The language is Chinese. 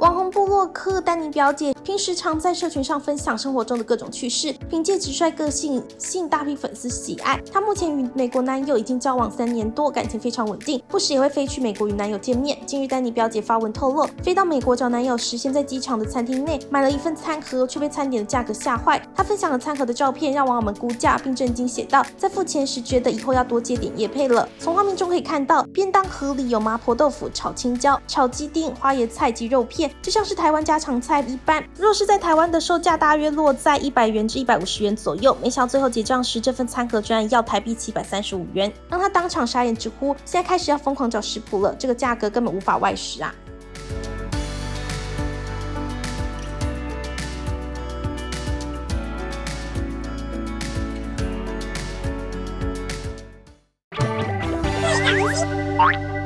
网红不克丹尼表姐平时常在社群上分享生活中的各种趣事，凭借直率个性吸引大批粉丝喜爱。她目前与美国男友已经交往三年多，感情非常稳定，不时也会飞去美国与男友见面。近日，丹尼表姐发文透露，飞到美国找男友时，先在机场的餐厅内买了一份餐盒，却被餐点的价格吓坏。她分享了餐盒的照片，让网友们估价，并震惊写道：“在付钱时，觉得以后要多接点叶配了。”从画面中可以看到，便当盒里有麻婆豆腐、炒青椒、炒鸡丁、花椰菜及肉片，就像是台台湾家常菜一般。若是在台湾的售价大约落在一百元至一百五十元左右。没想到最后结账时，这份餐盒居然要台币七百三十五元，让他当场傻眼，直呼现在开始要疯狂找食谱了，这个价格根本无法外食啊！